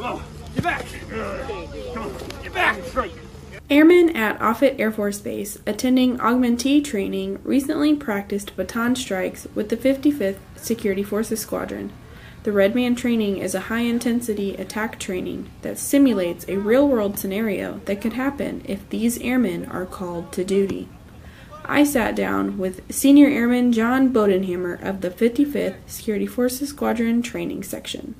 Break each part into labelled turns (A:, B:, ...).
A: Get back. Come on. Get back.
B: Airmen at Offutt Air Force Base attending augmentee training recently practiced baton strikes with the 55th Security Forces Squadron. The Red Man training is a high intensity attack training that simulates a real world scenario that could happen if these airmen are called to duty. I sat down with Senior Airman John Bodenhammer of the 55th Security Forces Squadron Training Section.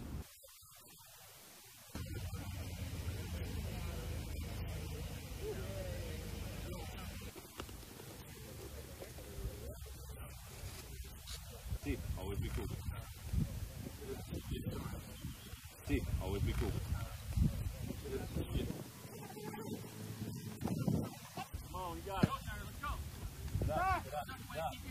C: Come on, you got it. Get up, get up, get up.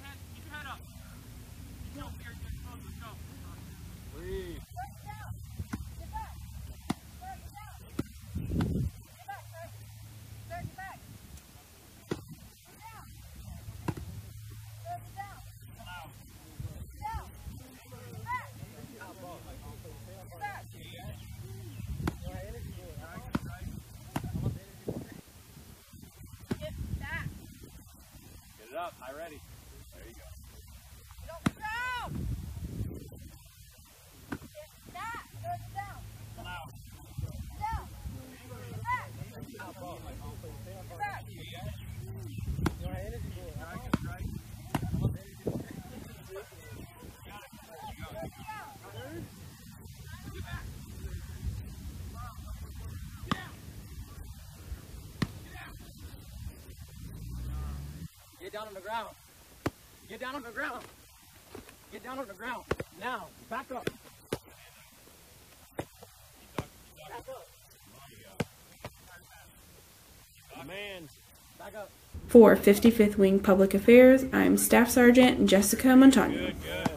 C: Up. High ready. There you go.
D: Get down on the ground. Get down on the ground. Get down on the ground. Now, back up. Back up.
C: Man.
D: Back up.
B: For 55th Wing Public Affairs, I'm Staff Sergeant Jessica Montano.
C: Good, good.